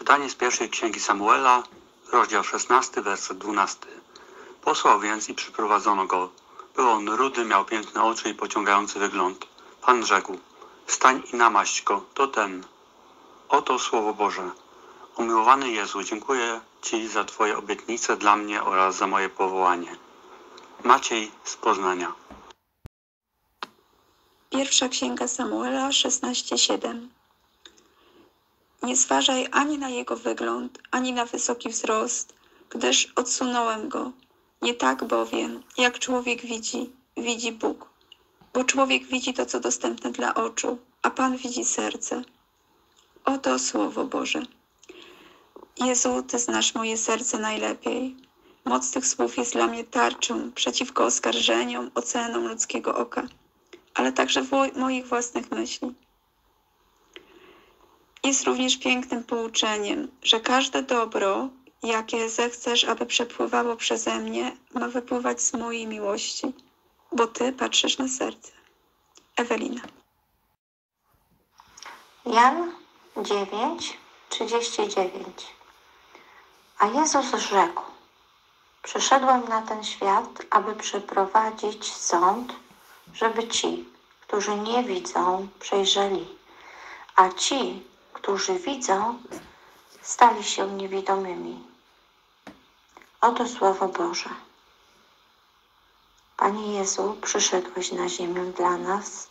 Czytanie z pierwszej księgi Samuela, rozdział 16, werset 12. Posłał więc i przyprowadzono go. Był on rudy, miał piękne oczy i pociągający wygląd. Pan rzekł, wstań i namaść go, to ten. Oto Słowo Boże. Umiłowany Jezu, dziękuję Ci za Twoje obietnice dla mnie oraz za moje powołanie. Maciej z Poznania. Pierwsza księga Samuela 16:7 Nie zważaj ani na jego wygląd, ani na wysoki wzrost, gdyż odsunąłem go. Nie tak bowiem, jak człowiek widzi, widzi Bóg. Bo człowiek widzi to, co dostępne dla oczu, a Pan widzi serce. Oto Słowo Boże. Jezu, Ty znasz moje serce najlepiej. Moc tych słów jest dla mnie tarczą przeciwko oskarżeniom, ocenom ludzkiego oka ale także moich własnych myśli. Jest również pięknym pouczeniem, że każde dobro, jakie zechcesz, aby przepływało przeze mnie, ma wypływać z mojej miłości, bo Ty patrzysz na serce. Ewelina. Jan 9, 39. A Jezus rzekł: Przyszedłem na ten świat, aby przeprowadzić sąd, żeby ci, którzy nie widzą, przejrzeli, a ci, którzy widzą, stali się niewidomymi. Oto Słowo Boże. Panie Jezu, przyszedłeś na ziemię dla nas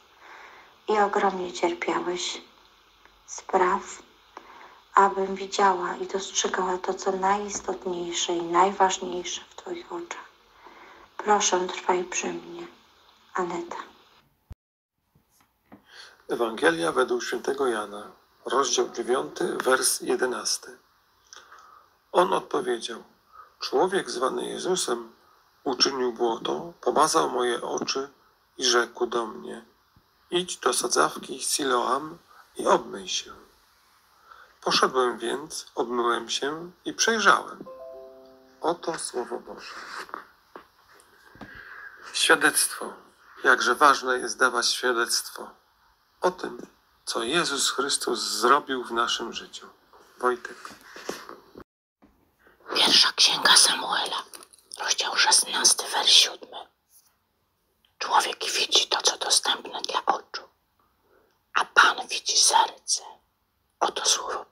i ogromnie cierpiałeś. Spraw, abym widziała i dostrzegała to, co najistotniejsze i najważniejsze w Twoich oczach. Proszę, trwaj przy mnie. Aneta. Ewangelia według świętego Jana, rozdział 9, wers 11. On odpowiedział: Człowiek zwany Jezusem uczynił błoto, pomazał moje oczy i rzekł do mnie: Idź do sadzawki Siloam i obmyj się. Poszedłem więc, obmyłem się i przejrzałem. Oto słowo Boże. Świadectwo. Jakże ważne jest dawać świadectwo o tym, co Jezus Chrystus zrobił w naszym życiu. Wojtek. Pierwsza księga Samuela, rozdział 16, wers 7. Człowiek widzi to, co dostępne dla oczu, a Pan widzi serce. Oto słowo